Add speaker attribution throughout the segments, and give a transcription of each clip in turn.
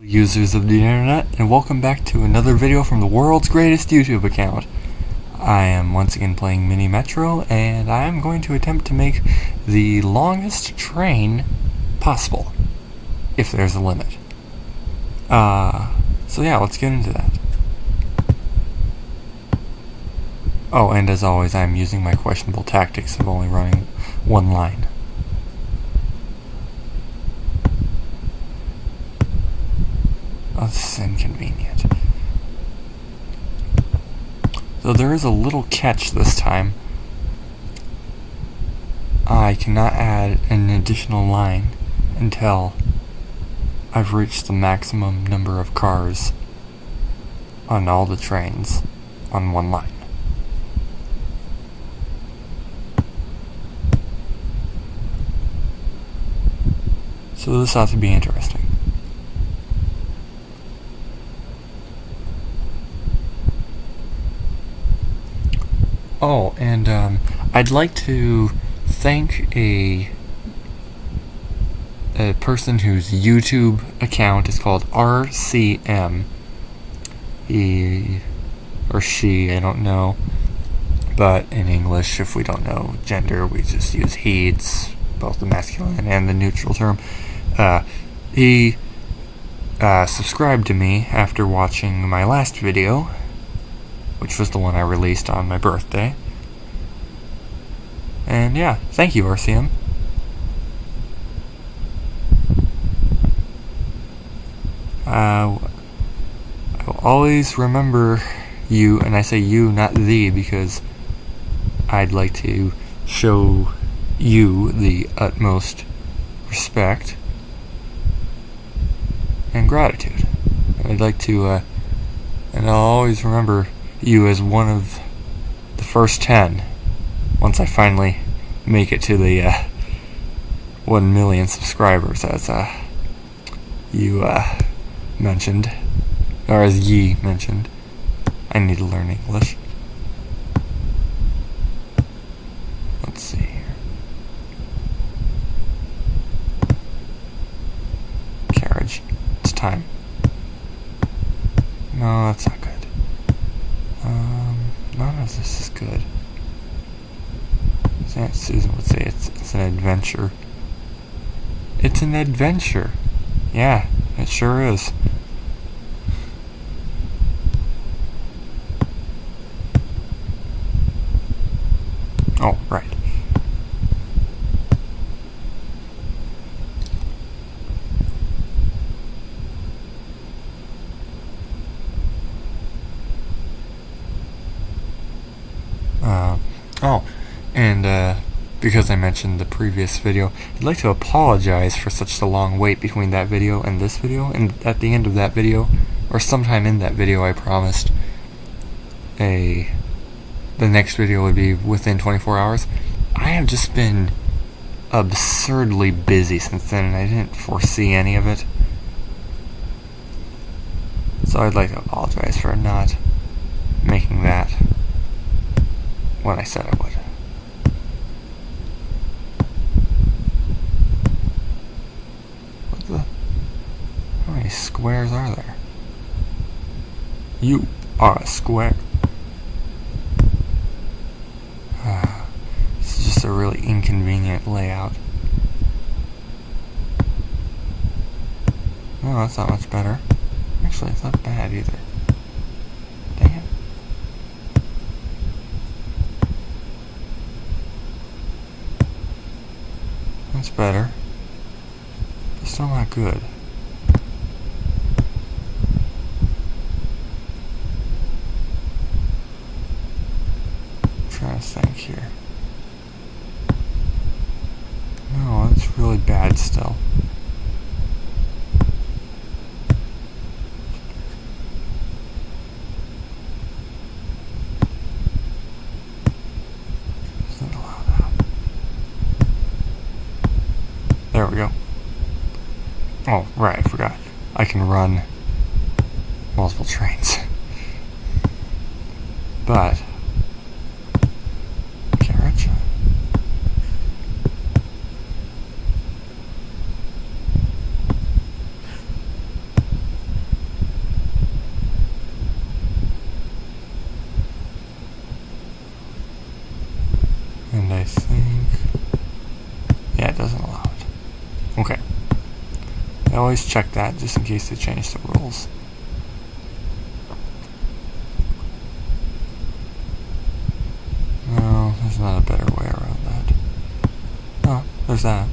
Speaker 1: users of the internet and welcome back to another video from the world's greatest YouTube account. I am once again playing Mini Metro and I am going to attempt to make the longest train possible, if there's a limit. Uh, so yeah, let's get into that. Oh, and as always, I'm using my questionable tactics of only running one line. Oh, this is inconvenient. Though there is a little catch this time. I cannot add an additional line until I've reached the maximum number of cars on all the trains on one line. So this ought to be interesting. Oh, and um, I'd like to thank a a person whose YouTube account is called RCM. He or she, I don't know. But in English, if we don't know gender, we just use he. It's both the masculine and the neutral term. Uh, he uh, subscribed to me after watching my last video, which was the one I released on my birthday. And yeah, thank you, RCM. Uh, I will always remember you, and I say you, not thee, because I'd like to show you the utmost respect and gratitude. I'd like to, uh, and I'll always remember you as one of the first ten once I finally make it to the uh, 1 million subscribers, as uh, you uh, mentioned, or as ye mentioned. I need to learn English. Let's see here. Carriage. It's time. No, that's not good. Um, none of this is good. As Aunt Susan would say, it's it's an adventure. It's an adventure. Yeah, it sure is. Oh, right. Uh, oh, and uh, because I mentioned the previous video, I'd like to apologize for such a long wait between that video and this video. And at the end of that video, or sometime in that video, I promised a the next video would be within 24 hours. I have just been absurdly busy since then, and I didn't foresee any of it. So I'd like to apologize for not making that when I said I would. What the? How many squares are there? You are a square. Ah, it's just a really inconvenient layout. No, that's not much better. Actually, it's not bad either. That's better. But still not good. I'm trying to think here. No, that's really bad still. Doesn't allow that. There we go. Oh, right, I forgot. I can run multiple trains. But carriage. always check that just in case they change the rules. No, there's not a better way around that. Oh, there's that.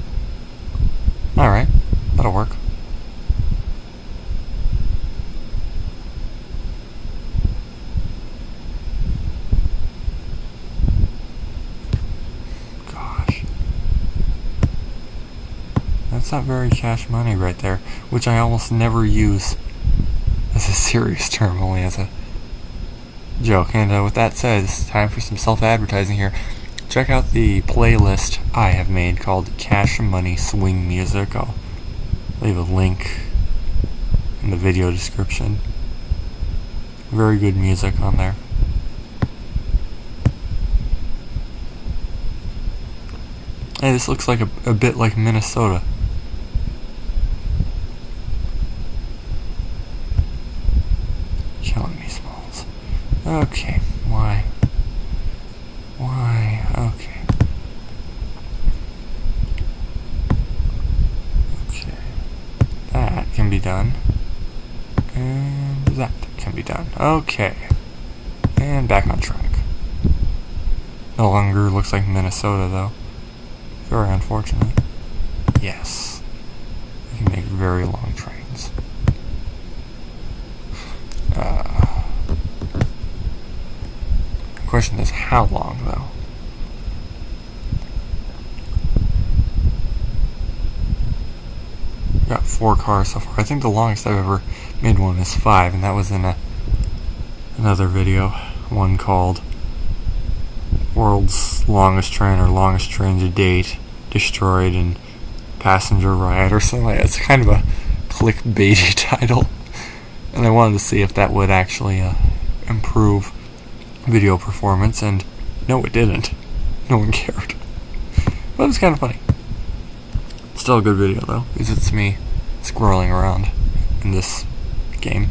Speaker 1: That's not very cash money right there, which I almost never use as a serious term, only as a joke. And uh, with that said, it's time for some self advertising here. Check out the playlist I have made called Cash Money Swing Music. I'll leave a link in the video description. Very good music on there. Hey, this looks like a, a bit like Minnesota. Okay, why? Why? Okay. Okay. That can be done. And that can be done. Okay. And back on track. No longer looks like Minnesota, though. Very unfortunate. Yes. Can make very long trains. Uh, the question is how long, though? Got four cars so far. I think the longest I've ever made one is five, and that was in a another video, one called World's Longest Train or Longest Train to Date Destroyed in Passenger Riot or something like that. It's kind of a clickbaity title. And I wanted to see if that would actually uh, improve video performance, and no, it didn't. No one cared. But it was kind of funny. Still a good video though, because it's me squirreling around in this game.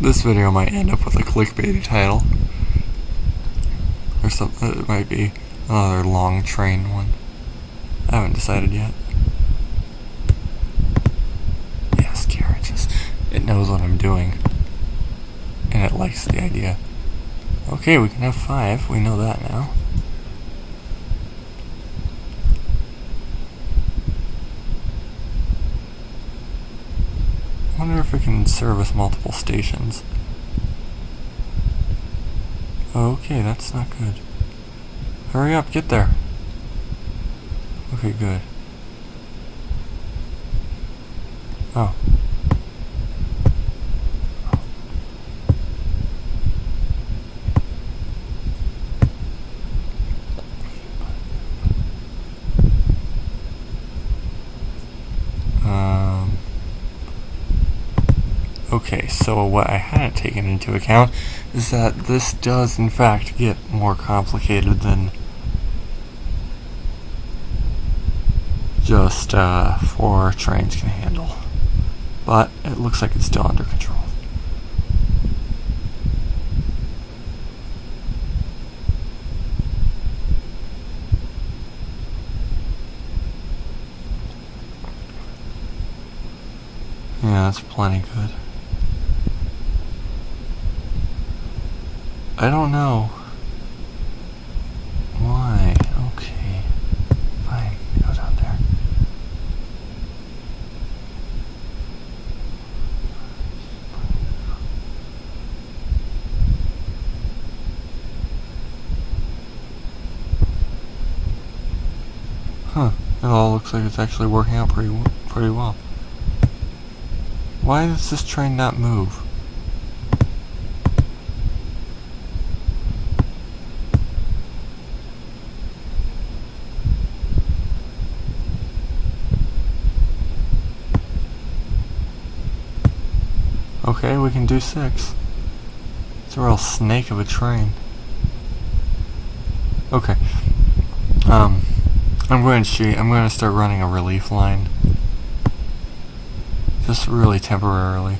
Speaker 1: This video might end up with a clickbaity title. Or something, it might be another long train one. I haven't decided yet. Yes, carriages. It knows what I'm doing. And it likes the idea. Okay, we can have five. We know that now. I wonder if we can service multiple stations. Okay, that's not good. Hurry up, get there. Okay, good. Oh. Um, okay, so what I hadn't taken into account is that this does in fact get more complicated than just uh, four trains can handle. But it looks like it's still under control. Yeah, that's plenty good. I don't know. Why? Okay. Fine. Go down there. Huh. It all looks like it's actually working out pretty pretty well. Why does this train not move? Okay, we can do six. It's a real snake of a train. Okay. Um, I'm going to. I'm going to start running a relief line. Just really temporarily.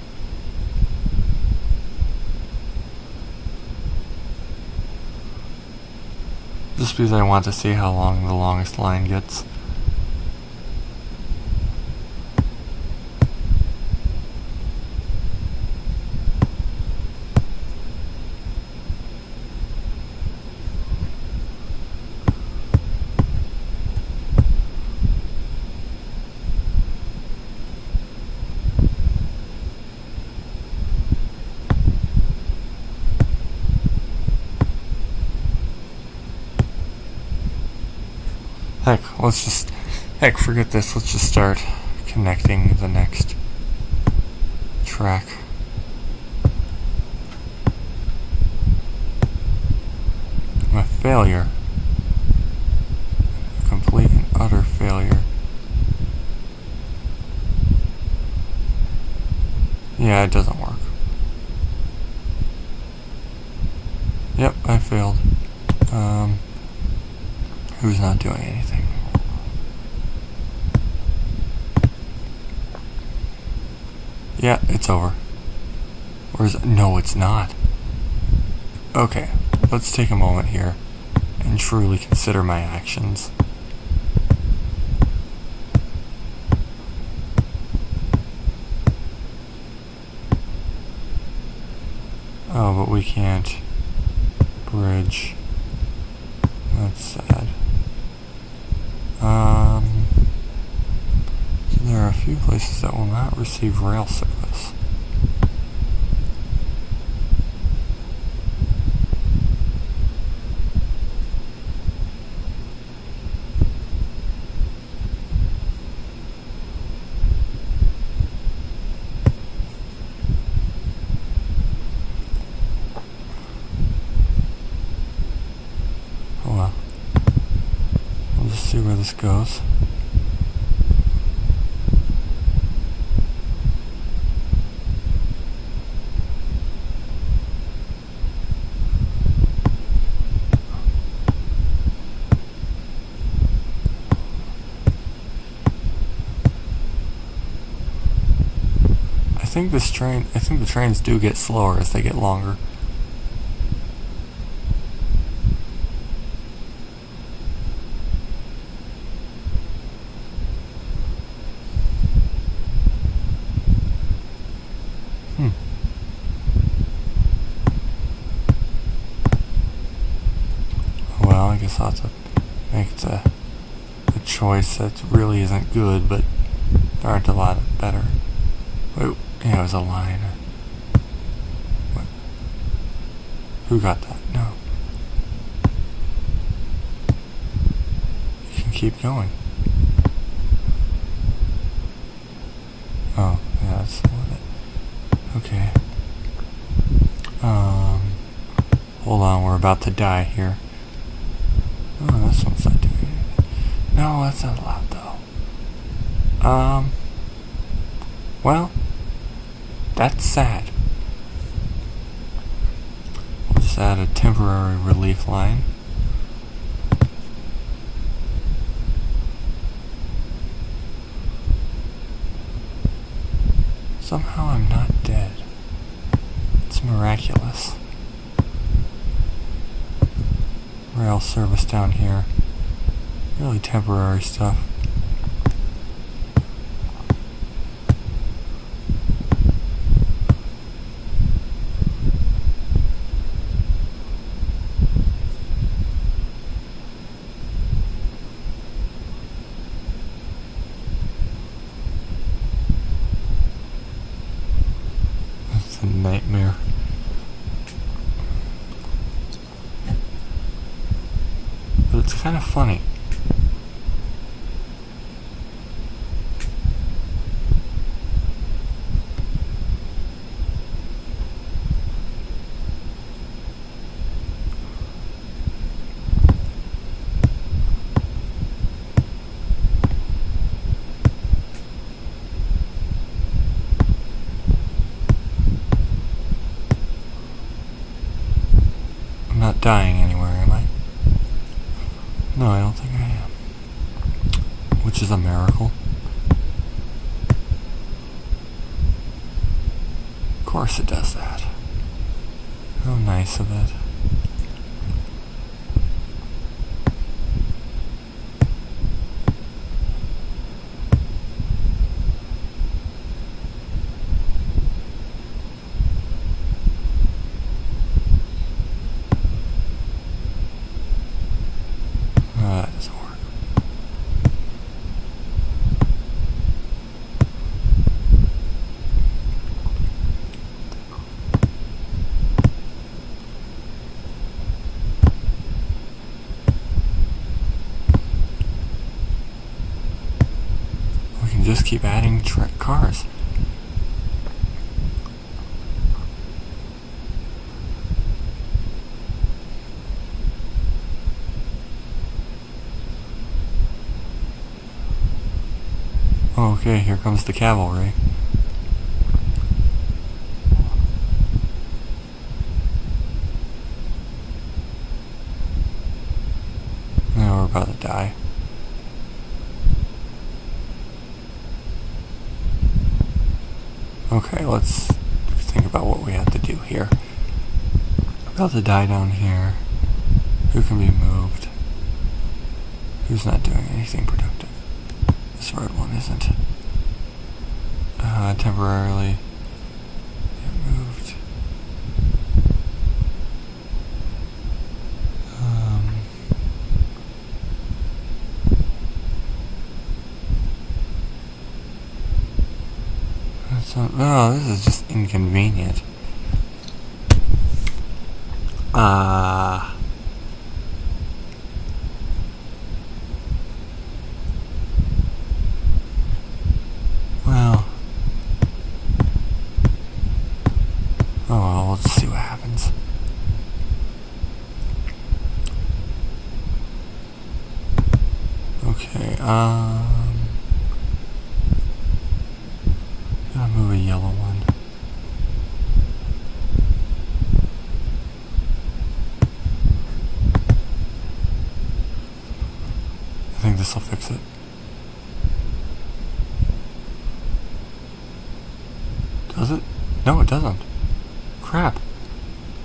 Speaker 1: Just because I want to see how long the longest line gets. Heck, let's just. Heck, forget this. Let's just start connecting the next track. I'm a failure. A complete and utter failure. Yeah, it doesn't work. Yep, I failed. Um, who's not doing anything? Yeah, it's over. Or is it? No, it's not. Okay, let's take a moment here and truly consider my actions. Oh, but we can't bridge. That's sad. Um, there are a few places that will not receive rail service. Oh well. We'll just see where this goes. I think this train, I think the trains do get slower as they get longer. Hmm. Well, I guess I'll have to make the, the choice that really isn't good, but there aren't a lot better. Wait, yeah, it was a line. What? Who got that? No. You can keep going. Oh, yeah, that's the one that- Okay. Um, hold on, we're about to die here. Oh, this one's not doing. No, that's not a lot though. Um, well, that's sad. We'll just add a temporary relief line. Somehow I'm not dead. It's miraculous. Rail service down here. Really temporary stuff. It's a nightmare. But it's kind of funny. I'm not dying anywhere, am I? No, I don't think I am. Which is a miracle. Of course it does that. How nice of it. Can just keep adding cars. Oh, okay, here comes the cavalry. Now we're about to die. Okay, let's think about what we have to do here. About to die down here. Who can be moved? Who's not doing anything productive? This red one isn't. Uh, temporarily get moved. Um, that's not, oh, this is just inconvenient. Uh, well, oh well, let's see what happens. Okay, um, gotta move a yellow one. I think this will fix it. Does it? No, it doesn't. Crap.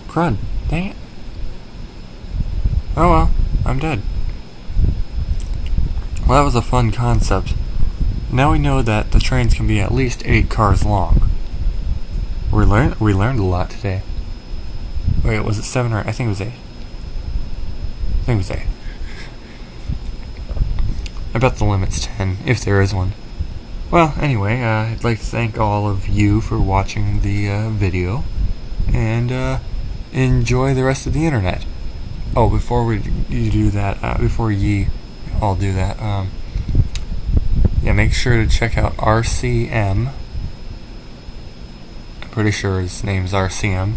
Speaker 1: Crud. Dang it. Oh well, I'm dead. Well, that was a fun concept. Now we know that the trains can be at least eight cars long. We learned we learned a lot today. Wait, was it seven or I think it was eight. I think it was eight. I bet the limit's ten, if there is one. Well, anyway, uh, I'd like to thank all of you for watching the uh, video, and uh, enjoy the rest of the internet. Oh, before we you do that, uh, before ye all do that, um, yeah, make sure to check out RCM. I'm pretty sure his name's RCM.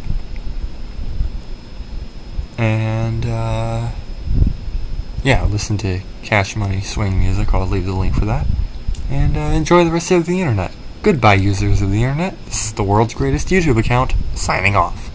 Speaker 1: And, uh, yeah, listen to Cash Money Swing music. I'll leave the link for that. And uh, enjoy the rest of the internet. Goodbye, users of the internet. This is the world's greatest YouTube account, signing off.